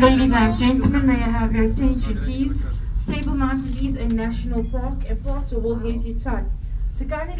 Ladies and gentlemen, may I have your attention please? Table Mountain is a national park, and part of World Heritage Site. So kindly